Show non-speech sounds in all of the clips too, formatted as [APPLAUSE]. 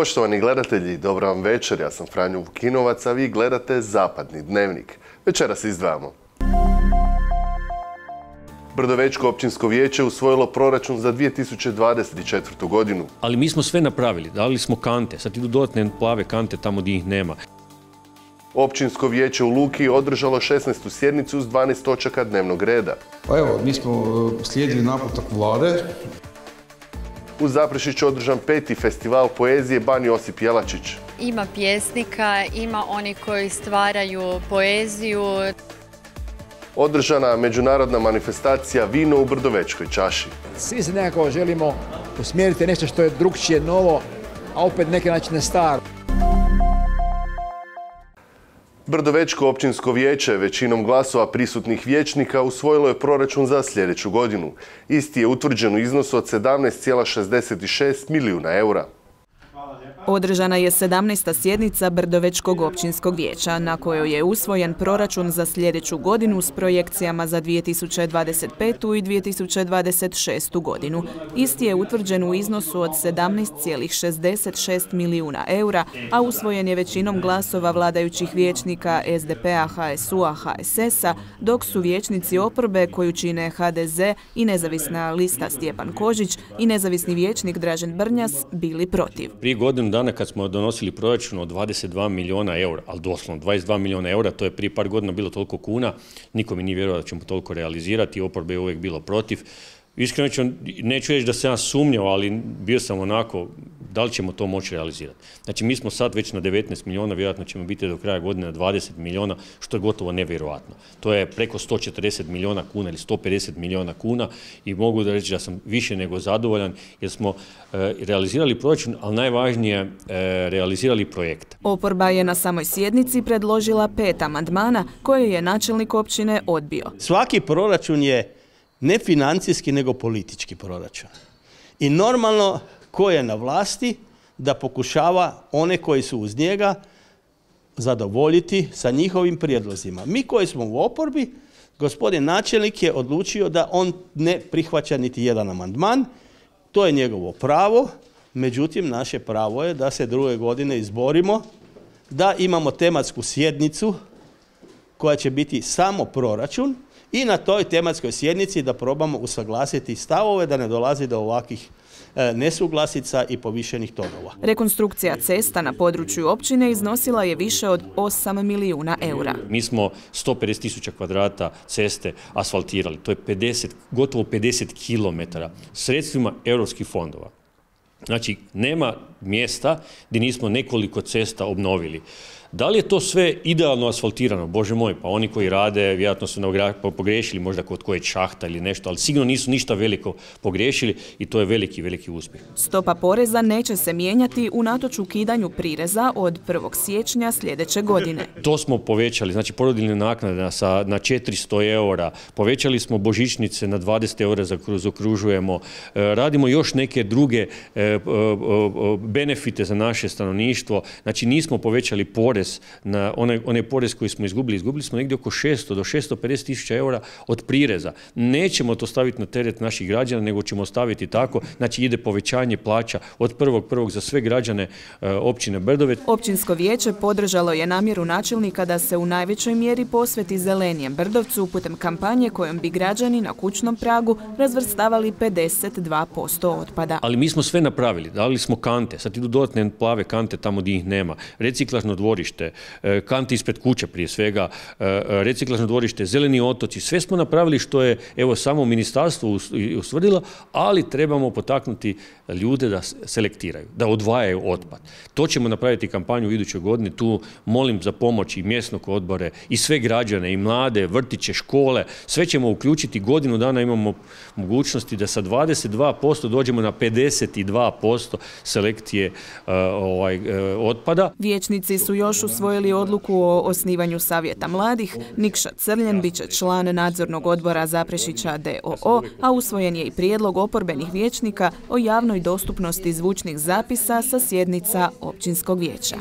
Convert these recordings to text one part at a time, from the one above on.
Poštovani gledatelji, dobro vam večer. Ja sam Franjo Vukinovac, a vi gledate Zapadni dnevnik. Večeras izdvajamo. Brdovečko općinsko vijeće usvojilo proračun za 2024. godinu. Ali mi smo sve napravili, dali smo kante, sad idu dodatne plave kante tamo gdje ih nema. Općinsko vijeće u Luki održalo 16. sjednicu s 12 točaka dnevnog reda. Pa evo, mi smo e, slijedili naputak vlade. U Zaprešiću održan peti festival poezije Ban Josip Jelačić. Ima pjesnika, ima oni koji stvaraju poeziju. Održana međunarodna manifestacija Vino u Brdovečkoj čaši. Svi se nekako želimo usmjeriti nešto što je drugčije, novo, a opet neke načine staro. Brdovečko općinsko vijeće većinom glasova prisutnih vijećnika usvojilo je proračun za sljedeću godinu. Isti je utvrđen u iznosu od 17,66 milijuna eura. Održana je 17. sjednica Brdovečkog općinskog vijeća, na kojoj je usvojen proračun za sljedeću godinu s projekcijama za 2025. i 2026. godinu. Isti je utvrđen u iznosu od 17,66 milijuna eura, a usvojen je većinom glasova vladajućih vijećnika SDP-a, HSU-a, HSS-a, dok su vijećnici oporbe koju čine HDZ i nezavisna lista Stjepan Kožić i nezavisni vijećnik Dražen Brnjas bili protiv. Prije godinu dana kad smo donosili proračun od 22 milijuna eura, ali doslovno 22 milijuna eura, to je prije par godina bilo toliko kuna, niko mi nije vjerovao da ćemo toliko realizirati, oporbe je uvijek bilo protiv. Iskreno ću, neću reći da sam ja sumnjao, ali bio sam onako, da li ćemo to moći realizirati. Znači mi smo sad već na 19 milijuna, vjerojatno ćemo biti do kraja godine na 20 milijuna, što je gotovo nevjerojatno. To je preko 140 milijuna kuna ili 150 milijuna kuna i mogu da reći da sam više nego zadovoljan jer smo e, realizirali proračun, ali najvažnije e, realizirali projekt. Oporba je na samoj sjednici predložila pet amandmana koje je načelnik općine odbio. Svaki proračun je ne financijski nego politički proračun. I normalno ko je na vlasti da pokušava one koji su uz njega zadovoljiti sa njihovim prijedlozima. Mi koji smo u oporbi, gospodin načelnik je odlučio da on ne prihvaća niti jedan amandman. To je njegovo pravo, međutim naše pravo je da se druge godine izborimo, da imamo tematsku sjednicu koja će biti samo proračun i na toj tematskoj sjednici da probamo usaglasiti stavove da ne dolazi do ovakvih nesuglasica i povišenih tonova. Rekonstrukcija cesta na području općine iznosila je više od 8 milijuna eura. Mi smo 150 tisuća kvadrata ceste asfaltirali, to je 50, gotovo 50 kilometara sredstvima europskih fondova. Znači, nema mjesta gdje nismo nekoliko cesta obnovili. Da li je to sve idealno asfaltirano? Bože moj, pa oni koji rade vjerojatno su pogriješili možda kod koje šahta ili nešto, ali sigurno nisu ništa veliko pogriješili i to je veliki, veliki uspjeh. Stopa poreza neće se mijenjati unatoč ukidanju prireza od 1. siječnja sljedeće godine. [LAUGHS] To smo povećali, znači porodiljne naknade na 400 eura, povećali smo božićnice na 20 eura za okružujemo, e, radimo još neke druge e, e, benefite za naše stanovništvo, znači nismo povećali porez porez, na onaj, onaj porez koji smo izgubili, izgubili smo negdje oko 600 do 650 tisuća eura od prireza. Nećemo to staviti na teret naših građana, nego ćemo staviti tako, znači ide povećanje plaća od prvog prvog za sve građane e, općine Brdove. Općinsko vijeće podržalo je namjeru načelnika da se u najvećoj mjeri posveti zelenijem Brdovcu putem kampanje kojom bi građani na kućnom pragu razvrstavali 52% otpada. Ali mi smo sve napravili, dali smo kante, sad idu dodatne plave kante tamo gdje ih nema, reciklažno dvorište, dvorište, e, kanti ispred kuće prije svega, e, e, reciklažno dvorište, zeleni otoci, sve smo napravili što je evo samo ministarstvo ustvrdilo, ali trebamo potaknuti ljude da selektiraju, da odvajaju otpad. To ćemo napraviti kampanju u idućoj godini, tu molim za pomoć i mjesnog odbore i sve građane i mlade, vrtiće, škole, sve ćemo uključiti, godinu dana imamo mogućnosti da sa 22% dođemo na 52% selekcije ovaj, otpada. Vijećnici su još usvojili odluku o osnivanju Savjeta mladih, Nikša Crljen bit će član nadzornog odbora Zaprešića DOO, a usvojen je i prijedlog oporbenih vijećnika o javnoj dostupnosti zvučnih zapisa sa sjednica Općinskog vijeća.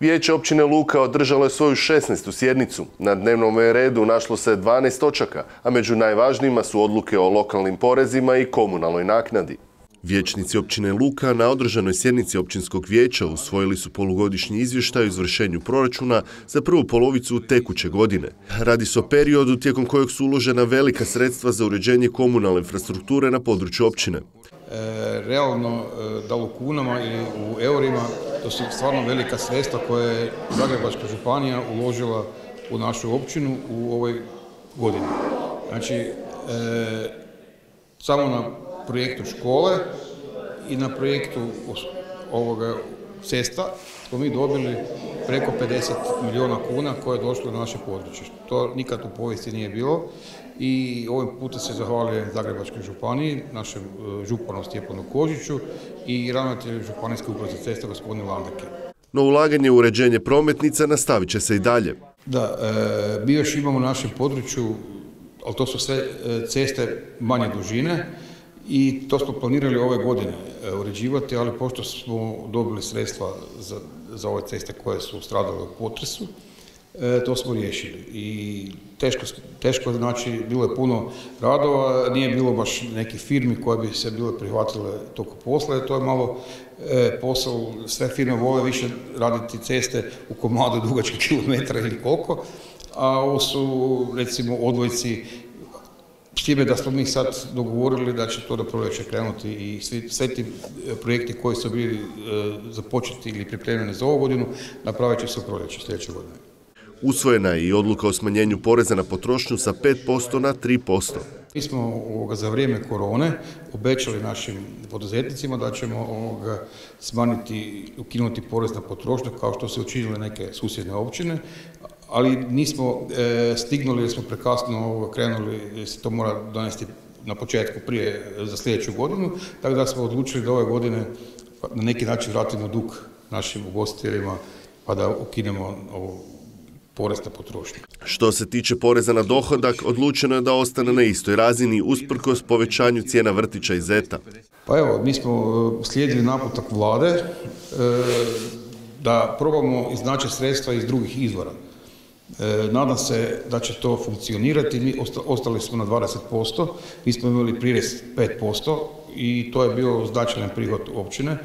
Vijeće općine Luka održalo je svoju 16. sjednicu. Na dnevnom redu našlo se 12 točaka, a među najvažnijima su odluke o lokalnim porezima i komunalnoj naknadi. Vječnici općine Luka na održanoj sjednici općinskog vijeća usvojili su polugodišnji izvještaj o izvršenju proračuna za prvu polovicu tekuće godine. Radi se o periodu tijekom kojeg su uložena velika sredstva za uređenje komunalne infrastrukture na području općine. E, realno, e, da u kunama ili u eurima, to su stvarno velika sredstva koje je Zagrebačka županija uložila u našu općinu u ovoj godini. Znači, e, samo na projektu škole i na projektu ovoga cesta smo mi dobili preko 50 milijuna kuna koje je došlo na naše područje. To nikad u povijesti nije bilo i ovim putem se zahvaljujem Zagrebačkoj županiji, našem e, županu Stjepanu Kožiću i ravnatelju županijske uprave za ceste gospodinu Landeke. No ulaganje u uređenje prometnica nastavit će se i dalje. Da, e, mi još imamo u našem području, ali to su sve e, ceste manje dužine, i to smo planirali ove godine e, uređivati, ali pošto smo dobili sredstva za, za ove ceste koje su stradale u potresu, e, to smo riješili. I teško, teško, znači, bilo je puno radova, nije bilo baš nekih firmi koje bi se bile prihvatile tog posla, to je malo e, posao, sve firme vole više raditi ceste u komadu [LAUGHS] dugačkih kilometra ili koliko, a ovo su recimo odvojci s time da smo mi sad dogovorili da će to do proljeća krenuti i svi, sve ti e, projekti koji su bili e, započeti ili pripremljeni za ovu godinu napravit će se u proljeće sljedeće godine. Usvojena je i odluka o smanjenju poreza na potrošnju sa 5% na 3%. Mi smo ovoga, za vrijeme korone obećali našim poduzetnicima da ćemo ovoga, smanjiti, ukinuti porez na potrošnju kao što se učinile neke susjedne općine, ali nismo e, stignuli jer smo prekasno krenuli, jer se to mora donesti na početku prije za sljedeću godinu, tako da smo odlučili da ove godine na neki način vratimo dug našim ugostiteljima pa da ukinemo ovo porez na potrošnju. Što se tiče poreza na dohodak, odlučeno je da ostane na istoj razini usprkos povećanju cijena vrtića i zeta. Pa evo, mi smo e, slijedili naputak vlade e, da probamo iznaći sredstva iz drugih izvora. E, nadam se da će to funkcionirati. Mi ostali smo na 20%, mi smo imali prirez 5% i to je bio značajan prihod općine.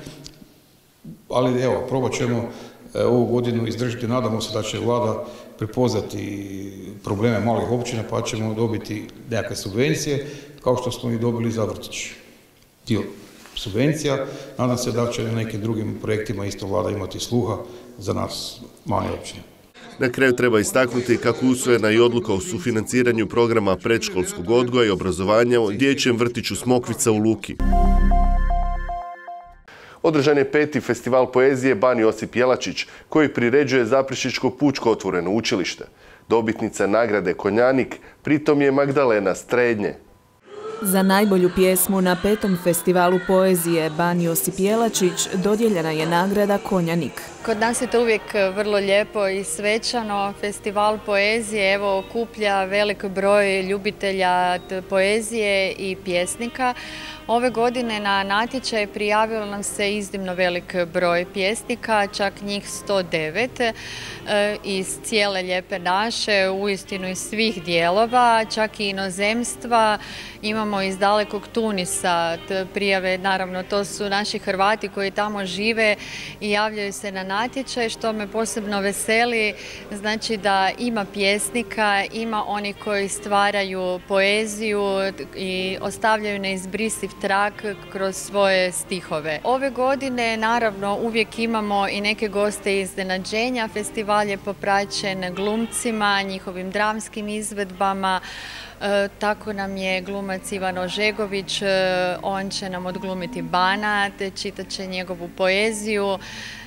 Ali evo, probat ćemo e, ovu godinu izdržati. Nadamo se da će vlada prepoznati probleme malih općina pa ćemo dobiti nekakve subvencije kao što smo i dobili za vrtić. Dio subvencija. Nadam se da će na nekim drugim projektima isto vlada imati sluha za nas manje općine. Na kraju treba istaknuti kako usvojena i odluka o sufinanciranju programa predškolskog odgoja i obrazovanja u dječjem vrtiću Smokvica u Luki. Održan je peti festival poezije Bani Josip Jelačić, koji priređuje Zaprešičko pučko otvoreno učilište. Dobitnica nagrade Konjanik, pritom je Magdalena Strednje. Za najbolju pjesmu na petom festivalu poezije Ban Josip Jelačić dodjeljena je nagrada Konjanik. Kod nas je to uvijek vrlo lijepo i svečano. Festival poezije evo okuplja velik broj ljubitelja poezije i pjesnika. Ove godine na natječaj prijavilo nam se iznimno velik broj pjesnika, čak njih 109 e, iz cijele lijepe naše, uistinu iz svih dijelova, čak i inozemstva. Imamo iz dalekog Tunisa prijave, naravno to su naši Hrvati koji tamo žive i javljaju se na natječaj, što me posebno veseli, znači da ima pjesnika, ima oni koji stvaraju poeziju i ostavljaju neizbrisiv trak kroz svoje stihove. Ove godine naravno uvijek imamo i neke goste iznenađenja. Festival je popraćen glumcima, njihovim dramskim izvedbama, E, tako nam je glumac Ivan Ožegović, e, on će nam odglumiti Bana, te čitat će njegovu poeziju.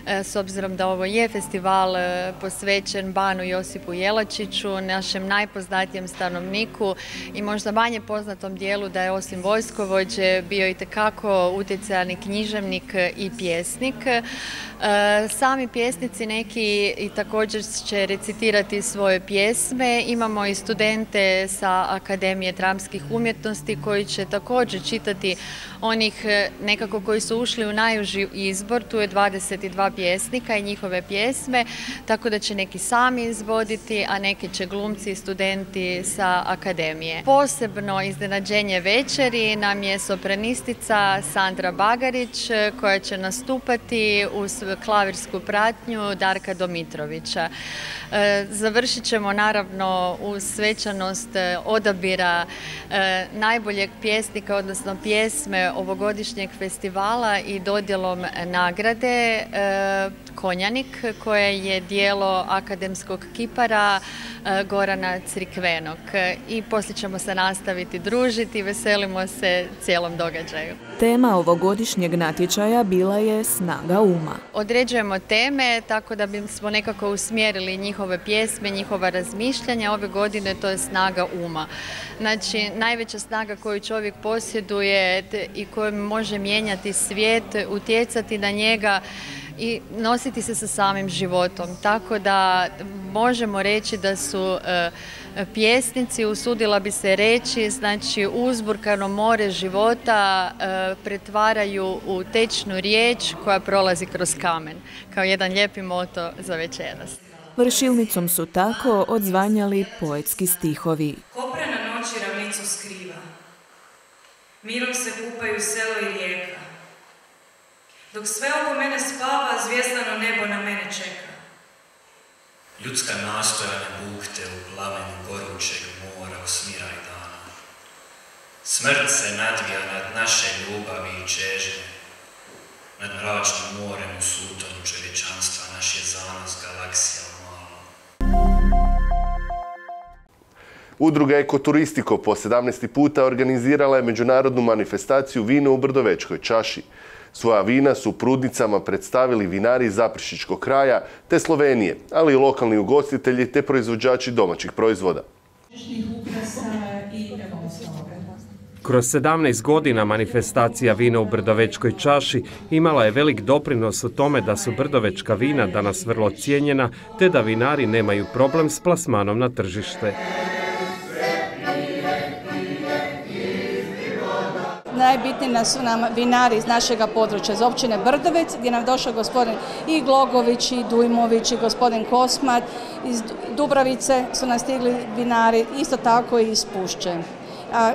E, s obzirom da ovo je festival posvećen Banu Josipu Jelačiću, našem najpoznatijem stanovniku i možda manje poznatom dijelu da je osim vojskovođe bio i tekako utjecajan književnik i pjesnik. E, sami pjesnici neki i također će recitirati svoje pjesme. Imamo i studente sa Akademije dramskih umjetnosti koji će također čitati onih e, nekako koji su ušli u najuži izbor. Tu je 22 pjesnika i njihove pjesme, tako da će neki sami izvoditi, a neki će glumci i studenti sa Akademije. Posebno iznenađenje večeri nam je sopranistica Sandra Bagarić koja će nastupati uz klavirsku pratnju Darka Domitrovića. E, završit ćemo naravno u svečanost e, odabira e, najboljeg pjesnika, odnosno pjesme ovogodišnjeg festivala i dodjelom nagrade Konjanik koje je dijelo akademskog kipara Gorana Crikvenog. I poslije ćemo se nastaviti družiti, veselimo se cijelom događaju. Tema ovogodišnjeg natječaja bila je snaga uma. Određujemo teme tako da bismo nekako usmjerili njihove pjesme, njihova razmišljanja. Ove godine to je snaga uma. Znači, najveća snaga koju čovjek posjeduje i koju može mijenjati svijet, utjecati na njega i nositi se sa samim životom. Tako da možemo reći da su e, pjesnici, usudila bi se reći, znači uzburkano more života e, pretvaraju u tečnu riječ koja prolazi kroz kamen, kao jedan lijepi moto za večeras. Vršilnicom su tako odzvanjali poetski stihovi. Koprena noći ravnicu skriva, mirom se kupaju selo i rijeka, dok sve oko mene spava, zvijezdano nebo na mene čeka. Ljudska nastojanja bukte u plavenju gorućeg mora smiraj dana. Smrt se nadvija nad naše ljubavi i čežnje. Nad mračnim morem u sutonu čovječanstva naš je zanos galaksija u malom. Udruga Ekoturistiko po 17. puta organizirala je međunarodnu manifestaciju vina u Brdovečkoj čaši. Svoja vina su prudnicama predstavili vinari iz Zaprišičkog kraja te Slovenije, ali i lokalni ugostitelji te proizvođači domaćih proizvoda. Kroz 17 godina manifestacija vina u Brdovečkoj čaši imala je velik doprinos u tome da su brdovečka vina danas vrlo cijenjena te da vinari nemaju problem s plasmanom na tržište. Najbitniji su nam vinari iz našega područja, iz općine Brdovec, gdje nam došao gospodin i Glogović, i Dujmović, i gospodin Kosmat, iz Dubravice su nas stigli vinari, isto tako i iz Pušće.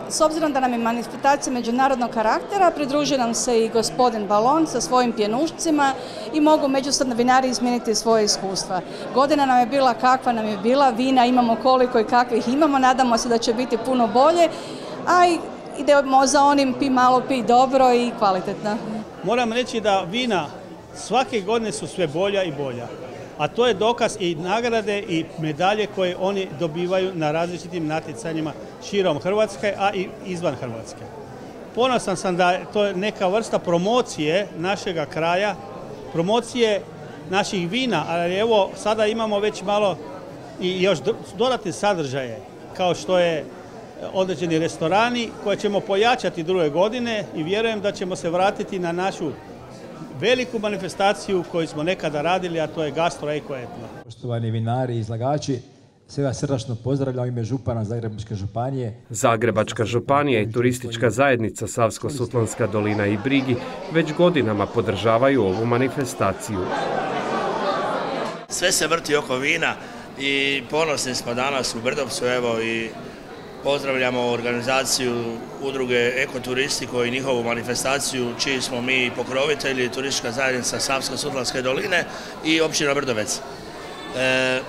S obzirom da nam je manifestacija međunarodnog karaktera, pridružio nam se i gospodin Balon sa svojim pjenušcima i mogu međusobno vinari izmijeniti svoje iskustva. Godina nam je bila kakva nam je bila, vina imamo koliko i kakvih imamo, nadamo se da će biti puno bolje, a i idemo za onim pi malo, pi dobro i kvalitetno. Moram reći da vina svake godine su sve bolja i bolja. A to je dokaz i nagrade i medalje koje oni dobivaju na različitim natjecanjima širom Hrvatske, a i izvan Hrvatske. Ponosan sam da to je neka vrsta promocije našega kraja, promocije naših vina, ali evo sada imamo već malo i još dodatne sadržaje, kao što je određeni restorani koje ćemo pojačati druge godine i vjerujem da ćemo se vratiti na našu veliku manifestaciju koju smo nekada radili, a to je Gastro Eko Etno. Poštovani vinari i izlagači, sve vas srdačno pozdravljam ime župana Zagrebačke županije. Zagrebačka županija i turistička zajednica Savsko-Sutlanska dolina i Brigi već godinama podržavaju ovu manifestaciju. Sve se vrti oko vina i ponosni smo danas u Brdovcu, evo i Pozdravljamo organizaciju udruge Ekoturistiko i njihovu manifestaciju čiji smo mi pokrovitelji, turistička zajednica Savsko-Sutlanske doline i općina Brdovec. E,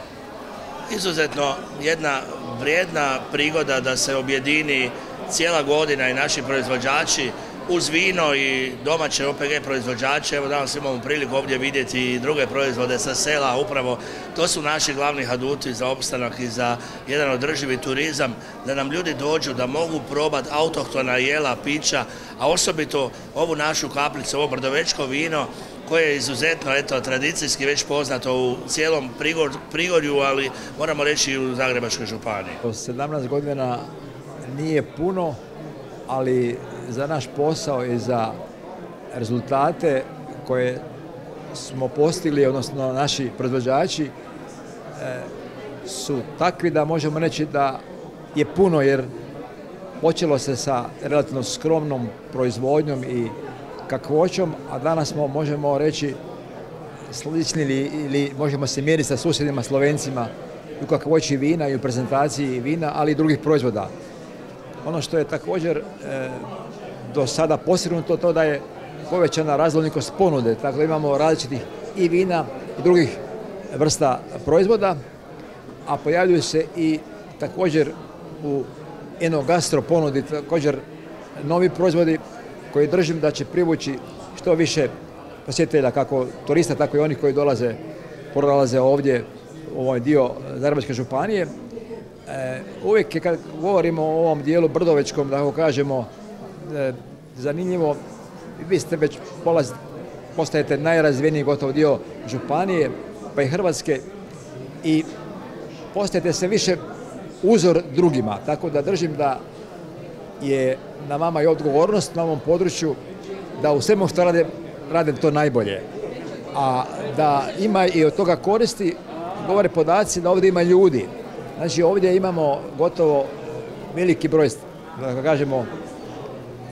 izuzetno jedna vrijedna prigoda da se objedini cijela godina i naši proizvođači uz vino i domaće OPG proizvođače. Evo danas imamo priliku ovdje vidjeti i druge proizvode sa sela, upravo to su naši glavni haduti za opstanak i za jedan održivi turizam, da nam ljudi dođu, da mogu probati autohtona jela, pića, a osobito ovu našu kaplicu, ovo brdovečko vino, koje je izuzetno eto, tradicijski već poznato u cijelom Prigorju, ali moramo reći i u Zagrebačkoj županiji. 17 godina nije puno, ali za naš posao i za rezultate koje smo postigli, odnosno naši proizvođači, su takvi da možemo reći da je puno jer počelo se sa relativno skromnom proizvodnjom i kakvoćom, a danas smo, možemo reći, slični ili, možemo se mjeriti sa susjedima Slovencima u kakvoći vina i u prezentaciji vina, ali i drugih proizvoda. Ono što je također e, do sada postignuto to da je povećana raznolikost ponude, tako da imamo različitih i vina i drugih vrsta proizvoda, a pojavljuju se i također u enogastro ponudi također novi proizvodi koji držim da će privući što više posjetitelja, kako turista, tako i onih koji dolaze, prolaze ovdje u ovaj dio Zagrebačke županije. E, uvijek kad govorimo o ovom dijelu Brdovečkom, da kažemo, zanimljivo, vi ste već polaz, postajete najrazvijeniji gotovo dio županije, pa i Hrvatske i postajete se više uzor drugima. Tako da držim da je na vama i odgovornost na ovom području da u svemu što rade, rade to najbolje. A da ima i od toga koristi, govore podaci da ovdje ima ljudi. Znači ovdje imamo gotovo veliki broj, da kažemo,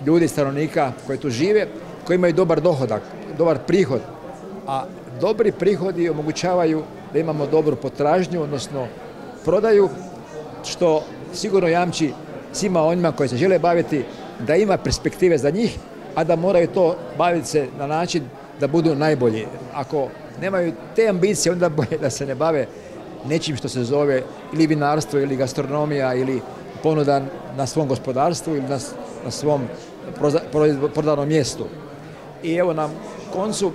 ljudi, stanovnika koji tu žive, koji imaju dobar dohodak, dobar prihod. A dobri prihodi omogućavaju da imamo dobru potražnju, odnosno prodaju, što sigurno jamči svima onima koji se žele baviti da ima perspektive za njih, a da moraju to baviti se na način da budu najbolji. Ako nemaju te ambicije, onda bolje da se ne bave nečim što se zove ili vinarstvo ili gastronomija ili ponuda na svom gospodarstvu ili na, svom prodanom mjestu. I evo na koncu,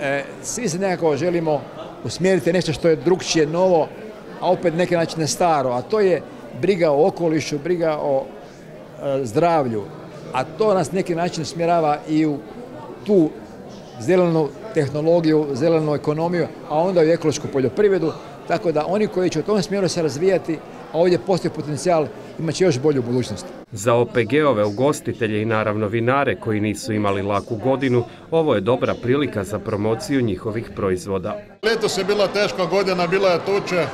e, svi se nekako želimo usmjeriti nešto što je drugčije, novo, a opet neke načine staro, a to je briga o okolišu, briga o e, zdravlju, a to nas neki način smjerava i u tu zelenu tehnologiju, zelenu ekonomiju, a onda i ekološku poljoprivredu, tako da oni koji će u tom smjeru se razvijati, a ovdje postoji potencijal, imat će još bolju budućnost. Za OPG-ove, ugostitelje i naravno vinare koji nisu imali laku godinu, ovo je dobra prilika za promociju njihovih proizvoda. Letos je bila teška godina, bila je tuče,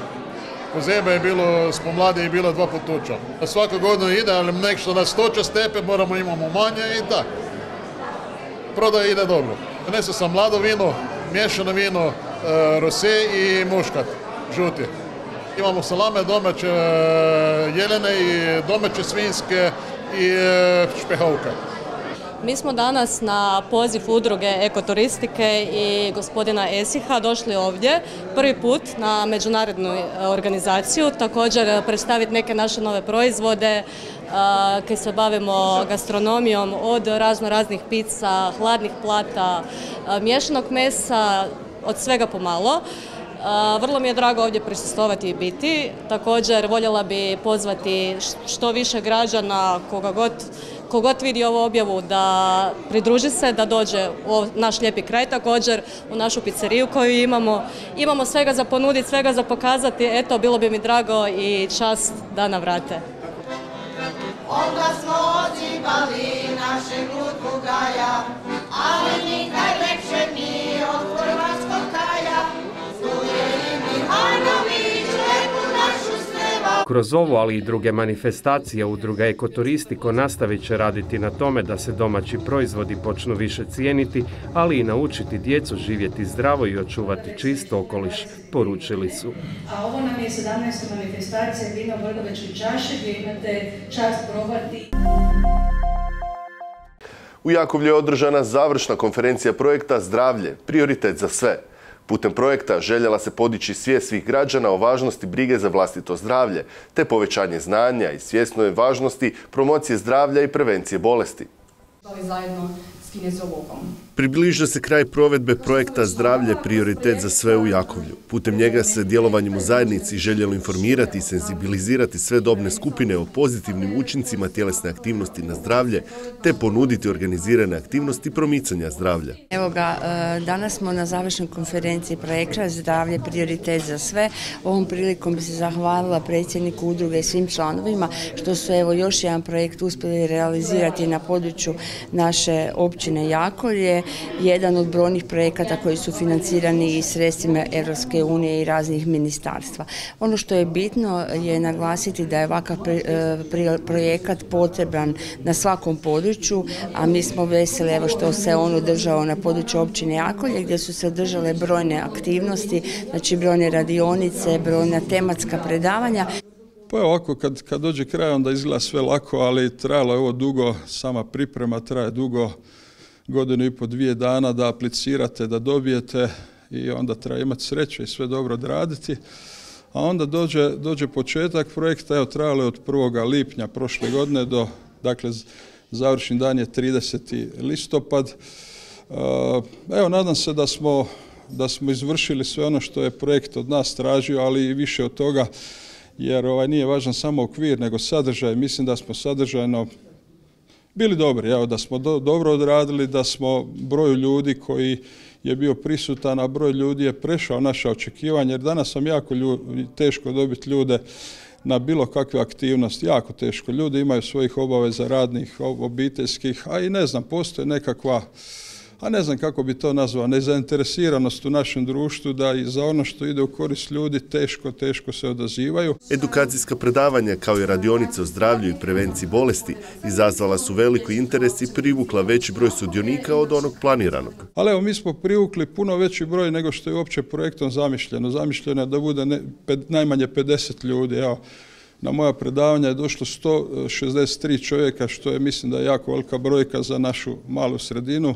u zebe je bilo, s pomladi je bilo dva put tuča. Svaka godina ide, ali nešto nas toča stepe, moramo imamo manje i tako. Prodaj ide dobro. Donesu sam mlado vino, miješano vino, e, rose i muškat, žuti. Imamo salame domaće e, jelene i domaće svinske i e, špehovka. Mi smo danas na poziv udruge ekoturistike i gospodina Esiha došli ovdje prvi put na međunarodnu organizaciju, također predstaviti neke naše nove proizvode, koji se bavimo gastronomijom od razno raznih pizza, hladnih plata, miješanog mesa, od svega pomalo. Vrlo mi je drago ovdje prisustovati i biti. Također voljela bi pozvati što više građana, koga god kogod vidi ovu objavu da pridruži se, da dođe u naš lijepi kraj također, u našu pizzeriju koju imamo. Imamo svega za ponuditi, svega za pokazati, eto, bilo bi mi drago i čast da navrate. Onda smo našeg ali kroz ovu, ali i druge manifestacije udruga Ekoturistiko nastavit će raditi na tome da se domaći proizvodi počnu više cijeniti, ali i naučiti djecu živjeti zdravo i očuvati čist okoliš, poručili su. A ovo nam je 17. manifestacija Vino Vrgovećke čaše gdje imate čast probati. U Jakovlju je održana završna konferencija projekta Zdravlje, prioritet za sve. Putem projekta željela se podići svijest svih građana o važnosti brige za vlastito zdravlje, te povećanje znanja i svjesnoj važnosti promocije zdravlja i prevencije bolesti. Zajedno s Približa se kraj provedbe projekta Zdravlje prioritet za sve u Jakovlju. Putem njega se djelovanjem u zajednici željelo informirati i senzibilizirati sve dobne skupine o pozitivnim učincima tjelesne aktivnosti na zdravlje, te ponuditi organizirane aktivnosti promicanja zdravlja. Evo ga, e, danas smo na završnoj konferenciji projekta Zdravlje prioritet za sve. Ovom prilikom bi se zahvalila predsjedniku udruge i svim članovima što su evo još jedan projekt uspjeli realizirati na području naše općine Jakovlje jedan od brojnih projekata koji su financirani i sredstvima Europske unije i raznih ministarstva. Ono što je bitno je naglasiti da je ovakav projekat potreban na svakom području, a mi smo veseli evo što se on održao na području općine Jakolje gdje su se održale brojne aktivnosti, znači brojne radionice, brojna tematska predavanja. Pa ovako, kad, kad dođe kraj onda izgleda sve lako, ali trajalo je ovo dugo, sama priprema traje dugo, godinu i po dvije dana da aplicirate, da dobijete i onda treba imati sreće i sve dobro odraditi. A onda dođe, dođe početak projekta, evo trajalo je od 1. lipnja prošle godine do, dakle, završni dan je 30. listopad. Evo, nadam se da smo, da smo izvršili sve ono što je projekt od nas tražio, ali i više od toga, jer ovaj nije važan samo okvir, nego sadržaj. Mislim da smo sadržajno bili dobri, evo, da smo dobro odradili, da smo broju ljudi koji je bio prisutan, a broj ljudi je prešao naša očekivanja, jer danas sam jako teško dobiti ljude na bilo kakve aktivnosti, jako teško. Ljudi imaju svojih obaveza radnih, obiteljskih, a i ne znam, postoje nekakva a ne znam kako bi to nazvao, nezainteresiranost u našem društvu da i za ono što ide u korist ljudi teško, teško se odazivaju. Edukacijska predavanja kao i radionice o zdravlju i prevenciji bolesti izazvala su veliko interes i privukla veći broj sudionika od onog planiranog. Ali evo, mi smo privukli puno veći broj nego što je uopće projektom zamišljeno. Zamišljeno je da bude najmanje 50 ljudi. Evo, na moja predavanja je došlo 163 čovjeka, što je mislim da je jako velika brojka za našu malu sredinu.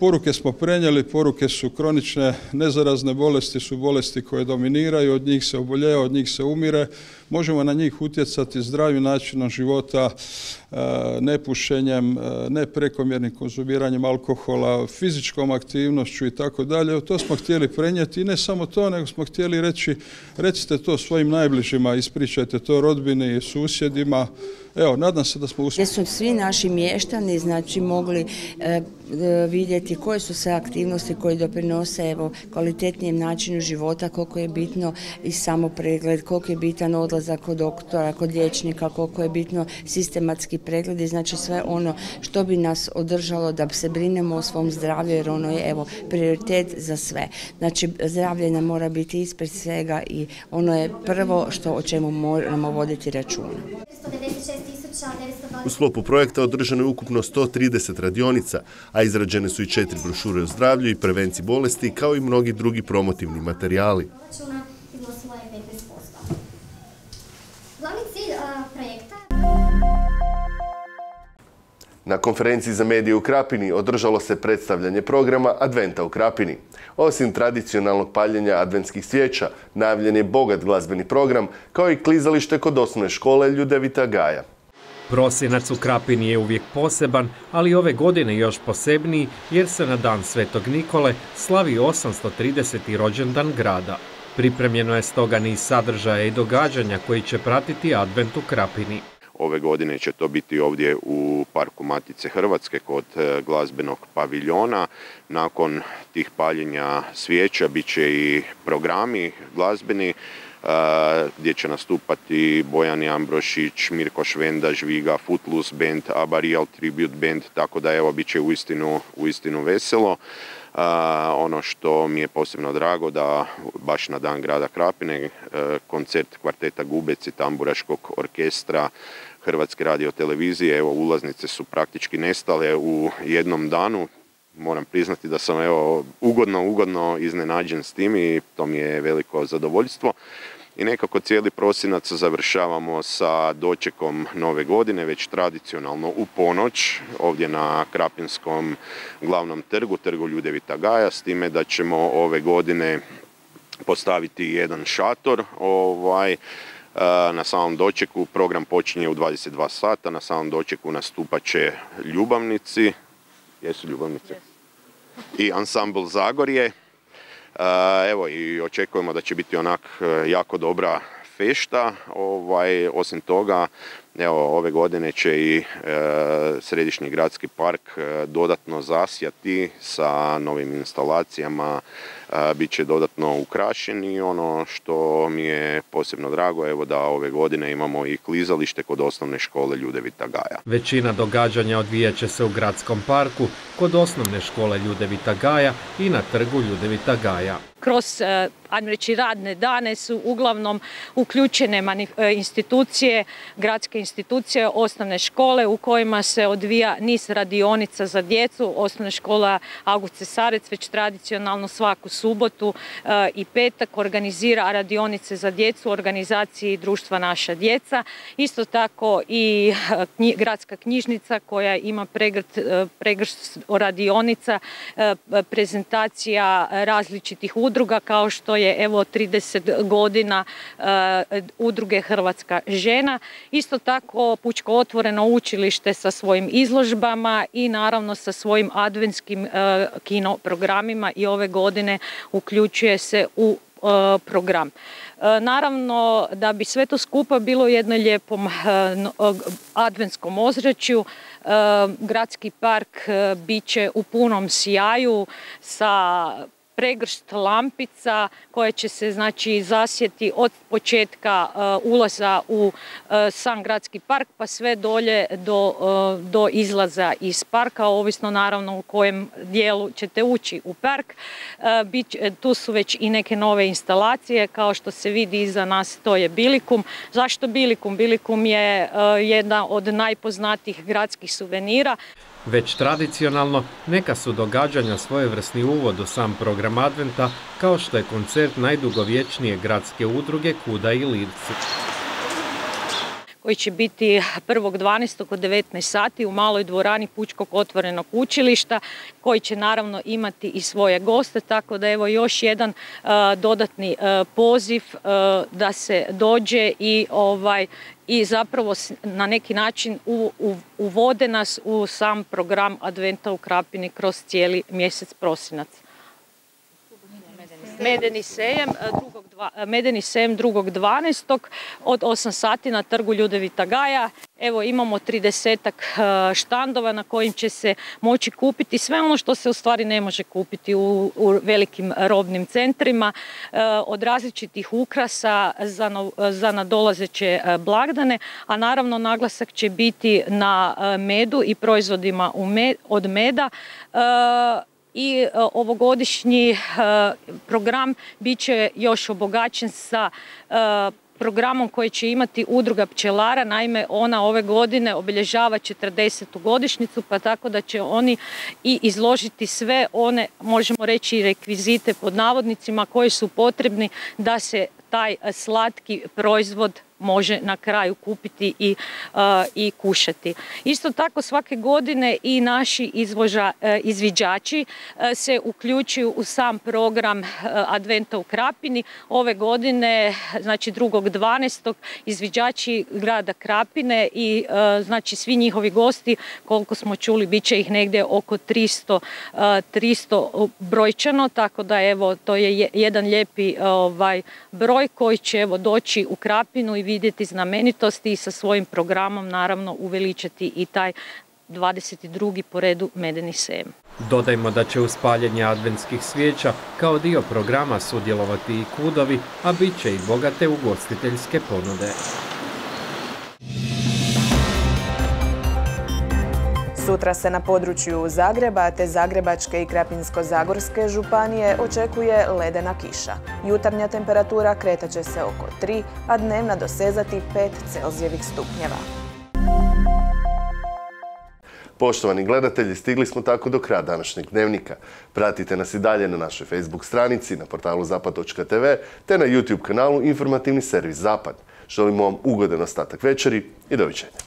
Poruke smo prenijeli, poruke su kronične, nezarazne bolesti su bolesti koje dominiraju, od njih se oboljeva, od njih se umire. Možemo na njih utjecati zdravim načinom života, e, nepušenjem, e, neprekomjernim konzumiranjem alkohola, fizičkom aktivnošću i tako dalje. To smo htjeli prenijeti i ne samo to, nego smo htjeli reći, recite to svojim najbližima, ispričajte to rodbini i susjedima, Evo, nadam se da smo uspjeli. su svi naši mještani znači mogli e, vidjeti koje su sve aktivnosti koje doprinose evo, kvalitetnijem načinu života, koliko je bitno i samo pregled, koliko je bitan odlazak kod doktora, kod liječnika, koliko je bitno sistematski pregled i znači sve ono što bi nas održalo da se brinemo o svom zdravlju jer ono je evo prioritet za sve. Znači zdravlje nam mora biti ispred svega i ono je prvo što o čemu moramo voditi računa. U sklopu projekta održano je ukupno 130 radionica, a izrađene su i četiri brošure o zdravlju i prevenciji bolesti, kao i mnogi drugi promotivni materijali. Na konferenciji za medije u Krapini održalo se predstavljanje programa Adventa u Krapini. Osim tradicionalnog paljenja adventskih svijeća, najavljen je bogat glazbeni program, kao i klizalište kod osnovne škole Ljudevita Gaja. Prosinac u Krapini je uvijek poseban, ali ove godine još posebniji jer se na dan Svetog Nikole slavi 830. rođendan grada. Pripremljeno je stoga niz sadržaja i događanja koji će pratiti advent u Krapini. Ove godine će to biti ovdje u Parku Matice Hrvatske kod e, glazbenog paviljona. Nakon tih paljenja svijeća bit će i programi glazbeni gdje će nastupati Bojan Ambrošić, Mirko Švenda, Žviga, Footloose Band, Abarial Tribute Band, tako da evo bit će uistinu, uistinu veselo. Ono što mi je posebno drago da baš na dan grada Krapine e, koncert kvarteta Gubec i tamburaškog orkestra Hrvatske radiotelevizije, evo ulaznice su praktički nestale u jednom danu, moram priznati da sam evo ugodno, ugodno iznenađen s tim i to mi je veliko zadovoljstvo. I nekako cijeli prosinac završavamo sa dočekom nove godine, već tradicionalno u ponoć, ovdje na Krapinskom glavnom trgu, trgu Ljudevita Gaja, s time da ćemo ove godine postaviti jedan šator, ovaj, na samom dočeku. Program počinje u 22 sata, na samom dočeku nastupat će ljubavnici, jesu ljubavnice? I ansambl Zagorje, Evo i očekujemo da će biti onak e, jako dobra fešta. Ovaj, osim toga Evo, ove godine će i Središnji gradski park dodatno zasjati sa novim instalacijama, bit će dodatno ukrašen i ono što mi je posebno drago, evo da ove godine imamo i klizalište kod osnovne škole Ljudevita Gaja. Većina događanja odvijat će se u gradskom parku, kod osnovne škole Ljudevita Gaja i na trgu Ljudevita Gaja kroz e, ajmo reći radne dane su uglavnom uključene e, institucije, gradske institucije, osnovne škole u kojima se odvija niz radionica za djecu. Osnovna škola August Cesarec već tradicionalno svaku subotu e, i petak organizira radionice za djecu u organizaciji društva Naša djeca. Isto tako i gradska knjižnica koja ima pregršt radionica, prezentacija različitih udruga kao što je evo 30 godina udruge Hrvatska žena. Isto tako Pučko otvoreno učilište sa svojim izložbama i naravno sa svojim adventskim e, kino programima i ove godine uključuje se u e, program. Naravno, da bi sve to skupa bilo u jednom lijepom adventskom ozračju, gradski park bit će u punom sjaju sa pregršt lampica koje će se znači zasjeti od početka uh, ulaza u uh, sam gradski park pa sve dolje do, uh, do izlaza iz parka, ovisno naravno u kojem dijelu ćete ući u park. tu su već i neke nove instalacije, kao što se vidi iza nas to je Bilikum. Zašto Bilikum? Bilikum je jedna od najpoznatijih gradskih suvenira. Već tradicionalno neka su događanja svojevrsni uvod u sam program Adventa kao što je koncert najdugovječnije gradske udruge Kuda i Livci koji će biti 1.12. od 19 sati u maloj dvorani Pučkog otvorenog učilišta koji će naravno imati i svoje goste, tako da evo još jedan dodatni poziv da se dođe i ovaj i zapravo na neki način uvode nas u sam program Adventa u Krapini kroz cijeli mjesec prosinac. Medeni sejem, drugog Medeni sem 2.12. od 8 sati na trgu Ljudevita Gaja. Evo imamo 30 e, štandova na kojim će se moći kupiti sve ono što se u stvari ne može kupiti u, velikim robnim centrima e, od različitih ukrasa za, za nadolazeće e, blagdane, a naravno naglasak će biti na medu i proizvodima od meda i e, ovogodišnji e, program bit će još obogaćen sa e, programom koji će imati udruga pčelara. Naime, ona ove godine obilježava 40. godišnicu, pa tako da će oni i izložiti sve one, možemo reći, rekvizite pod navodnicima koji su potrebni da se taj slatki proizvod može na kraju kupiti i, i kušati. Isto tako svake godine i naši izvoža, e, izviđači e, se uključuju u sam program Adventa u Krapini. Ove godine, znači 2.12. izviđači grada Krapine i znači svi njihovi gosti, koliko smo čuli, bit će ih negdje oko 300, 300 brojčano, tako da evo to je jedan lijepi ovaj, broj koji će evo doći u Krapinu i vidjeti znamenitosti i sa svojim programom naravno uveličati i taj 22. po redu Medeni sem. Dodajmo da će u spaljenje adventskih svijeća kao dio programa sudjelovati i kudovi, a bit će i bogate ugostiteljske ponude. Sutra se na području Zagreba te Zagrebačke i Krapinsko-Zagorske županije očekuje ledena kiša. Jutarnja temperatura kretat će se oko 3, a dnevna dosezati 5 Celzijevih stupnjeva. Poštovani gledatelji, stigli smo tako do kraja današnjeg dnevnika. Pratite nas i dalje na našoj Facebook stranici, na portalu zapad.tv te na YouTube kanalu Informativni servis Zapad. Želimo vam ugodan ostatak večeri i doviđenja.